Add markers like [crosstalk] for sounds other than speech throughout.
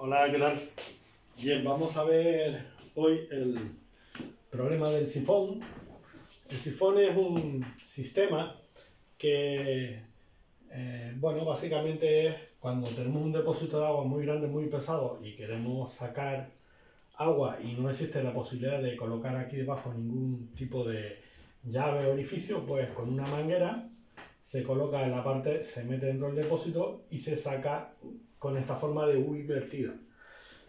Hola, ¿qué tal? Bien, vamos a ver hoy el problema del sifón. El sifón es un sistema que, eh, bueno, básicamente es cuando tenemos un depósito de agua muy grande, muy pesado y queremos sacar agua y no existe la posibilidad de colocar aquí debajo ningún tipo de llave o orificio, pues con una manguera se coloca en la parte, se mete dentro del depósito y se saca con esta forma de U invertida.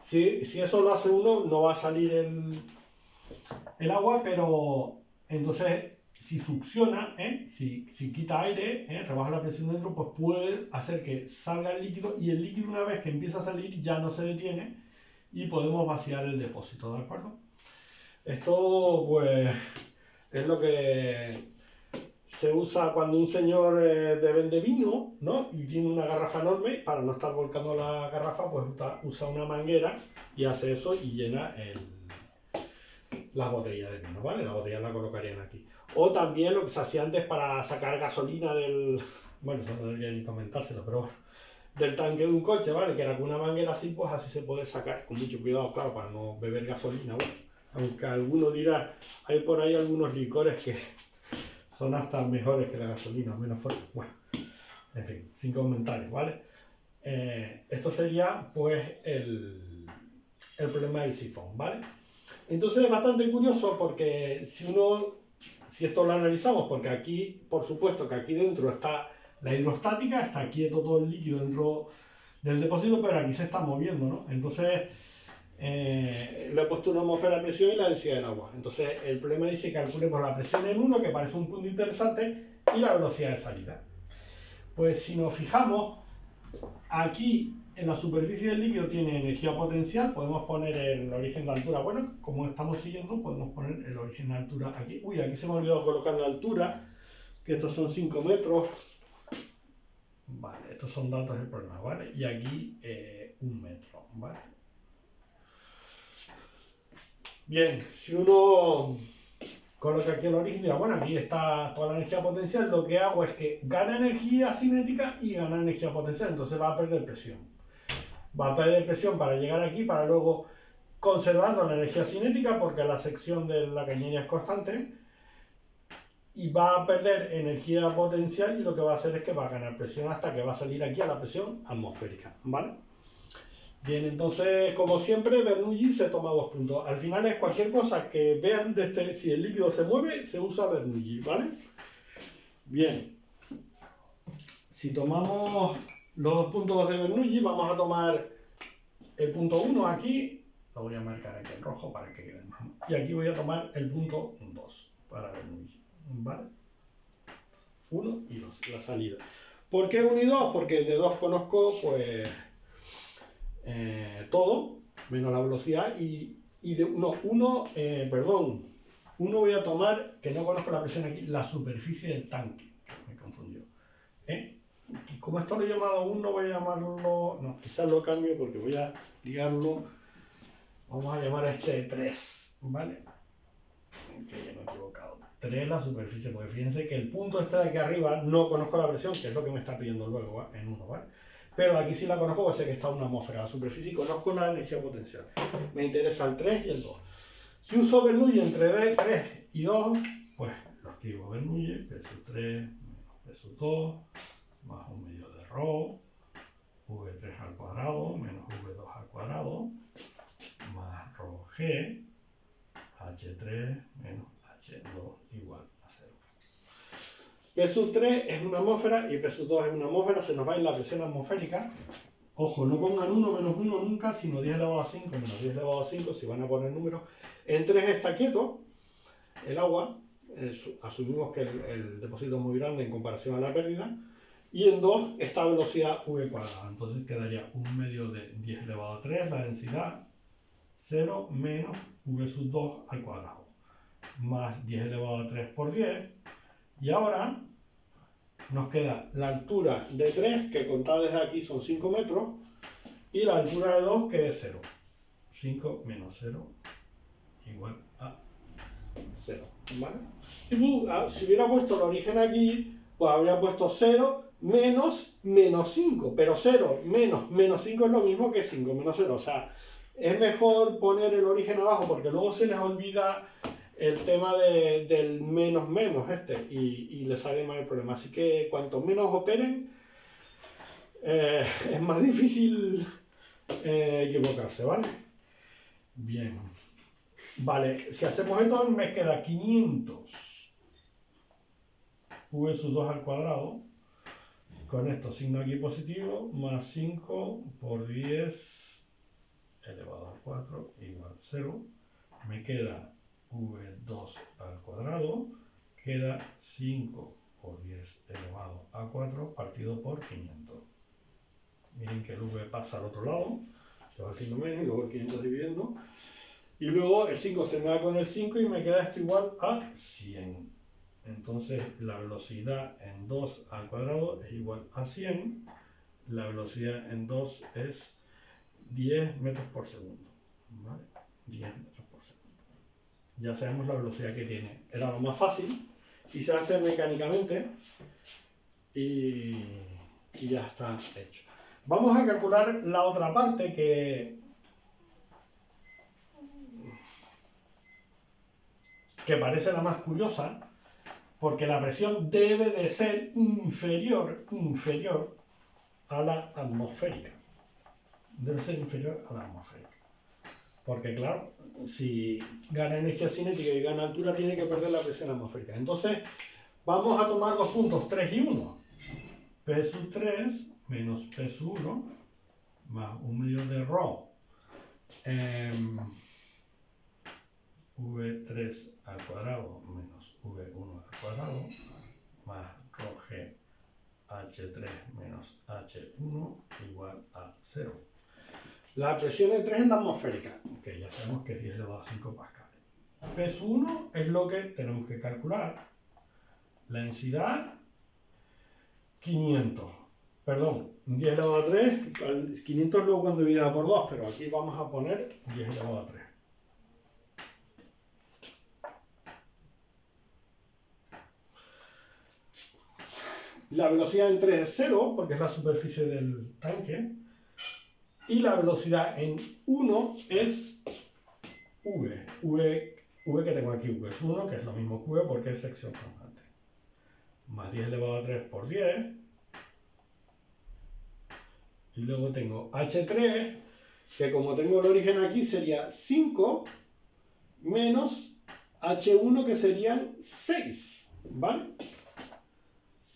Si, si eso lo hace uno, no va a salir el, el agua, pero entonces si succiona, ¿eh? si, si, quita aire, ¿eh? rebaja la presión dentro, pues puede hacer que salga el líquido y el líquido una vez que empieza a salir ya no se detiene y podemos vaciar el depósito, ¿de acuerdo? Esto pues es lo que se usa cuando un señor eh, te vende vino, ¿no? Y tiene una garrafa enorme, para no estar volcando la garrafa, pues usa una manguera y hace eso y llena el, la botella de vino, ¿vale? La botella la colocarían aquí. O también lo que se hacía antes para sacar gasolina del... [laughs] Bueno, eso no debería ni comentárselo, pero. Del tanque de un coche, ¿vale? Que era con una manguera así, pues así se puede sacar, con mucho cuidado, claro, para no beber gasolina. Aunque alguno dirá, hay por ahí algunos licores que son hasta mejores que la gasolina, menos fuerte. Bueno, en fin, sin comentarios, ¿vale? Eh, esto sería, pues, el, el problema del sifón, ¿vale? Entonces es bastante curioso porque si uno, si esto lo analizamos, porque aquí, por supuesto que aquí dentro está la hidrostática, está quieto todo el líquido dentro del depósito, pero aquí se está moviendo, ¿no? Entonces, eh, le he puesto una atmósfera de presión y la densidad del agua. Entonces, el problema dice que calcule por la presión en 1, que parece un punto interesante, y la velocidad de salida. Pues si nos fijamos, aquí en la superficie del líquido tiene energía potencial, podemos poner el origen de altura. Bueno, como estamos siguiendo, podemos poner el origen de altura aquí. Uy, aquí se me ha olvidado colocar la altura, que estos son 5 metros. Vale, estos son datos del problema, ¿vale? Y aquí eh, un metro, ¿vale? Bien, si uno coloca aquí el origen, bueno, aquí está toda la energía potencial, lo que hago es que gana energía cinética y gana energía potencial, entonces va a perder presión. Va a perder presión para llegar aquí, para luego conservando la energía cinética, porque la sección de la cañería es constante, y va a perder energía potencial y lo que va a hacer es que va a ganar presión hasta que va a salir aquí a la presión atmosférica, ¿vale? Bien, entonces, como siempre, Bernoulli se toma dos puntos. Al final es cualquier cosa que vean de este, si el líquido se mueve, se usa Bernoulli, ¿vale? Bien. Si tomamos los dos puntos de Bernoulli, vamos a tomar el punto 1 aquí, lo voy a marcar aquí en rojo para que quede más. Y aquí voy a tomar el punto 2 para Bernoulli, ¿vale? 1 y 2, la salida. ¿Por qué 1 y 2? Porque de 2 conozco, pues eh, todo, menos la velocidad, y, y de no, uno, eh, perdón, uno voy a tomar, que no conozco la presión aquí, la superficie del tanque, me confundió. ¿eh? Y como esto lo he llamado uno, voy a llamarlo, no, quizás lo cambio porque voy a ligarlo, vamos a llamar a este 3, ¿vale? Que ya me he equivocado. 3 la superficie, porque fíjense que el punto este de aquí arriba no conozco la presión, que es lo que me está pidiendo luego en uno, ¿vale? Pero aquí sí la conozco porque sé que está una atmósfera. La superficie conozco la energía potencial. Me interesa el 3 y el 2. Si uso Bernoulli entre 3 y 2, pues lo escribo Bernoulli, peso 3 menos peso 2, más un medio de rho, V3 al cuadrado menos V2 al cuadrado, más rho G, H3 menos H2 igual P 3 es una atmósfera y P 2 es una atmósfera, se nos va a ir la presión atmosférica. Ojo, no pongan 1 menos 1 nunca, sino 10 elevado a 5 menos 10 elevado a 5 si van a poner números. En 3 está quieto el agua, asumimos que el, depósito es muy grande en comparación a la pérdida. Y en 2 está velocidad v cuadrada, entonces quedaría un medio de 10 elevado a 3, la densidad 0 menos v sub 2 al cuadrado, más 10 elevado a 3 por 10. Y ahora nos queda la altura de 3, que contada desde aquí son 5 metros, y la altura de 2, que es 0. 5 menos 0 igual a 0. ¿vale? Si, ah, si, hubiera puesto el origen aquí, pues habría puesto 0 menos menos 5, pero 0 menos menos 5 es lo mismo que 5 menos 0. O sea, es mejor poner el origen abajo porque luego se les olvida el tema de, del menos menos este y, y les sale mal el problema. Así que cuanto menos operen, eh, [laughs] es más difícil eh, equivocarse, ¿vale? Bien. Vale, si hacemos esto me queda 500 v sub 2 al cuadrado con esto signo aquí positivo más 5 por 10 elevado al 4 igual 0 me queda v2 al cuadrado queda 5 por 10 elevado a 4 partido por 500 miren que el v pasa al otro lado se va haciendo menos luego el 500 dividiendo y luego el 5 se me va con el 5 y me queda esto igual a 100 entonces la velocidad en 2 al cuadrado es igual a 100. La velocidad en 2 es 10 metros por segundo. ¿Vale? 10 metros. Ya sabemos la velocidad que tiene. Era lo más fácil y se hace mecánicamente y, y ya está hecho. Vamos a calcular la otra parte que que parece la más curiosa, porque la presión debe de ser inferior, inferior a la atmosférica. Debe ser inferior a la atmosférica. Porque claro, si gana energía cinética y gana altura, tiene que perder la presión atmosférica. Entonces, vamos a tomar los puntos 3 y 1. P sub 3 menos P sub 1 más un millón de ρ. Eh, v3 al cuadrado menos v1 al cuadrado más rg h3 menos h1 igual a 0. La presión de 3 es la atmosférica, que ya sabemos que es 10 elevado a 5 pascales. P1 es lo que tenemos que calcular. La densidad, 500. Perdón, 10 elevado a 3, 500 luego cuando dividida por 2, pero aquí vamos a poner 10 elevado a 3. La velocidad en 3 es 0, porque es la superficie del tanque. Y la velocidad en 1 es v. v. v que tengo aquí, v es 1, que es lo mismo que v porque es sección constante. Más 10 elevado a 3 por 10. Y luego tengo h3, que como tengo el origen aquí sería 5 menos h1 que serían 6.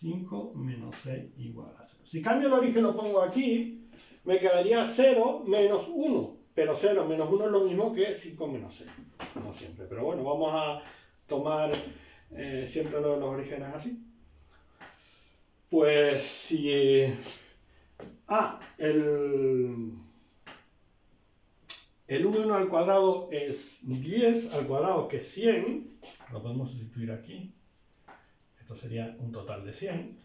¿Vale? 5 menos 6 igual a 0. Si cambio el origen lo pongo aquí, me quedaría 0 menos 1. Pero 0 menos 1 es lo mismo que 5 menos 6. No siempre. Pero bueno, vamos a tomar eh, siempre los, los, orígenes así. Pues si... Ah, el... El 1 al cuadrado es 10 al cuadrado, que es 100. Lo podemos sustituir aquí. Esto sería un total de 100.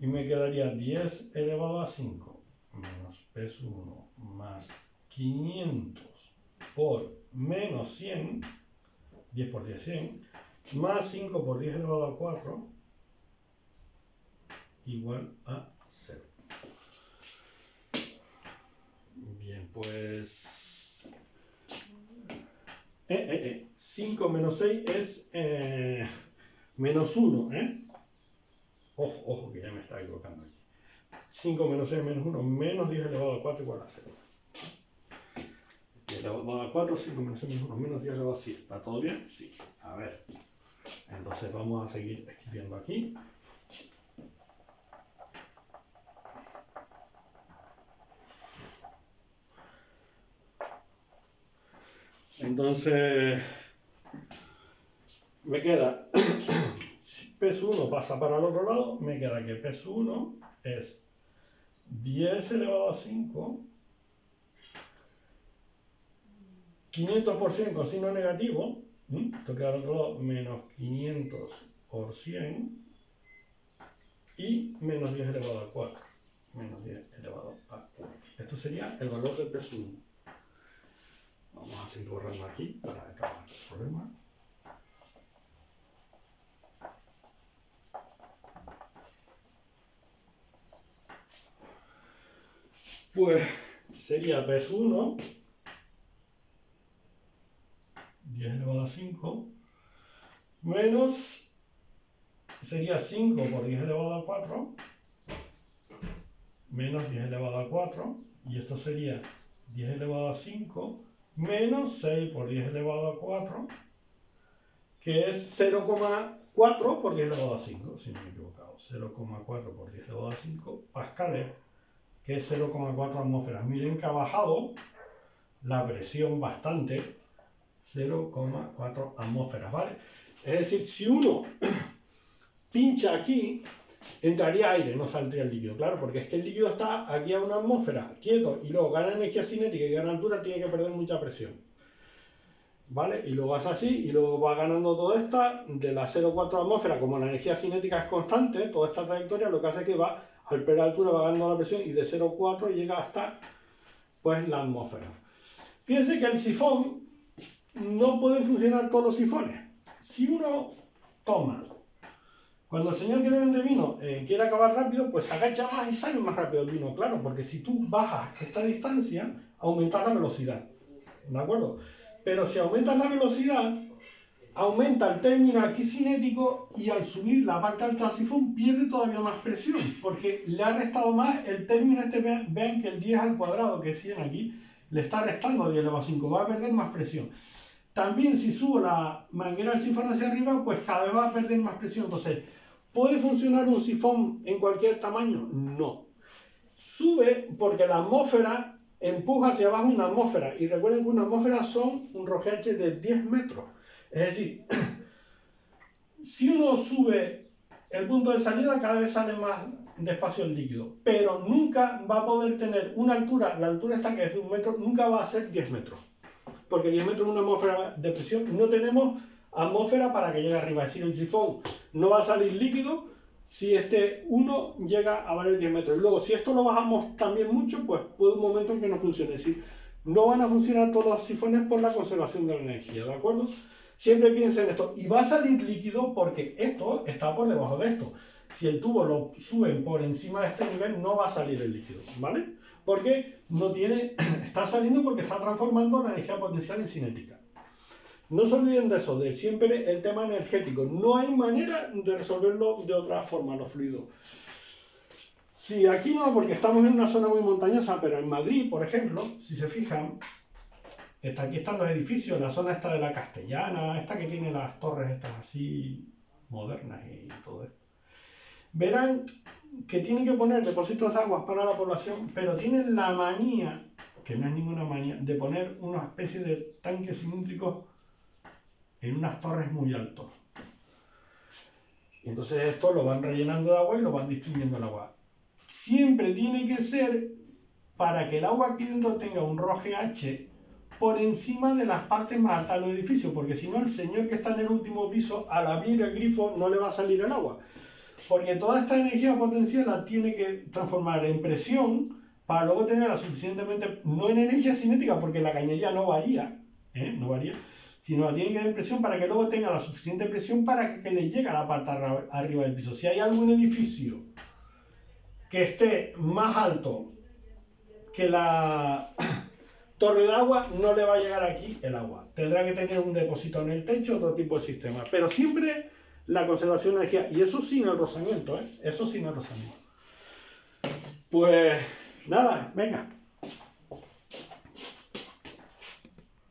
Y me quedaría 10 elevado a 5 menos P 1 más 500 por menos 100, 10 por 10, 100, más 5 por 10 elevado a 4, igual a 0. Bien, pues... Eh, eh, eh. 5 menos 6 es... Menos 1, ¿eh? Ojo, ojo, que ya me está equivocando aquí. 5 menos 6 menos 1, menos 10 elevado a 4 igual a 0. 10 elevado a 4, 5 menos 6 menos 1, menos 10 elevado a 7. ¿Está todo bien? Sí. A ver. Entonces vamos a seguir escribiendo aquí. Entonces, me queda [coughs] P1 pasa para el otro lado, me queda que P1 es 10 elevado a 5, 500 por 100 con signo negativo, esto queda al otro lado, menos 500 por 100, y menos 10 elevado a 4, menos 10 elevado a 4. Esto sería el valor del P1. Vamos a seguir borrando aquí para acabar el problema. Pues sería PS1, 10 elevado a 5, menos, sería 5 por 10 elevado a 4, menos 10 elevado a 4, y esto sería 10 elevado a 5, menos 6 por 10 elevado a 4, que es 0,4 por 10 elevado a 5, si no me he equivocado. 0,4 por 10 elevado a 5 pascales, que es 0,4 atmósferas. Miren que ha bajado la presión bastante, 0,4 atmósferas, ¿vale? Es decir, si uno [clears throat] pincha aquí, entraría aire, no saldría el líquido, claro, porque es que el líquido está aquí a una atmósfera, quieto, y luego gana energía cinética y gana altura, tiene que perder mucha presión. ¿Vale? Y luego es así, y luego va ganando toda esta, de la 0,4 atmósfera, como la energía cinética es constante, toda esta trayectoria lo que hace es que va, al perder altura, va ganando la presión, y de 0,4 llega hasta, pues, la atmósfera. Fíjense que el sifón, no pueden funcionar todos los sifones. Si uno toma cuando el señor que vende vino eh, quiere acabar rápido, pues agacha más y sale más rápido el vino, claro, porque si tú bajas esta distancia, aumentas la velocidad. ¿De acuerdo? Pero si aumentas la velocidad, aumenta el término aquí cinético y al subir la parte del sifón pierde todavía más presión, porque le ha restado más el término este, vean que el 10 al cuadrado que 100 aquí, le está restando 10 elevado a 5, va a perder más presión. También si subo la manguera del sifón hacia arriba, pues cada vez va a perder más presión. Entonces, ¿puede funcionar un sifón en cualquier tamaño? No. Sube porque la atmósfera empuja hacia abajo una atmósfera. Y recuerden que una atmósfera son un rojeache de 10 metros. Es decir, [clears throat] si uno sube el punto de salida, cada vez sale más despacio el líquido. Pero nunca va a poder tener una altura, la altura está que es de un metro, nunca va a ser 10 metros porque 10 metros es una atmósfera de presión, no tenemos atmósfera para que llegue arriba. Es decir, el sifón no va a salir líquido si este 1 llega a valer 10 metros. Luego, si esto lo bajamos también mucho, pues puede un momento en que no funcione. Es no van a funcionar todos los sifones por la conservación de la energía, ¿de acuerdo? Siempre piensen en esto. Y va a salir líquido porque esto está por debajo de esto. Si el tubo lo suben por encima de este nivel, no va a salir el líquido, ¿vale? Porque no tiene, [clears throat] está saliendo porque está transformando la energía potencial en cinética. No se olviden de eso, de siempre el tema energético. No hay manera de resolverlo de otra forma, los fluidos. Sí, aquí no, porque estamos en una zona muy montañosa, pero en Madrid, por ejemplo, si se fijan, está, aquí están los edificios, la zona esta de la Castellana, esta que tiene las torres estas así modernas y todo esto. Verán que tienen que poner depósitos de aguas para la población, pero tienen la manía, que no es ninguna manía, de poner una especie de tanques cilíndricos en unas torres muy altos. Entonces esto lo van rellenando de agua y lo van distribuyendo el agua. Siempre tiene que ser para que el agua aquí dentro tenga un H por encima de las partes más altas del edificio, porque si no el señor que está en el último piso, al abrir el grifo no le va a salir el agua. Porque toda esta energía potencial la tiene que transformar en presión para luego tenerla suficientemente, no en energía cinética, porque la cañería no varía, ¿eh? no varía, sino la tiene que tener presión para que luego tenga la suficiente presión para que, le llegue a la parte arriba del piso. Si hay algún edificio que esté más alto que la torre de agua, no le va a llegar aquí el agua. Tendrá que tener un depósito en el techo, otro tipo de sistema. Pero siempre la conservación de energía. Y eso sin el rozamiento, ¿eh? Eso sin el rozamiento. Pues nada, venga.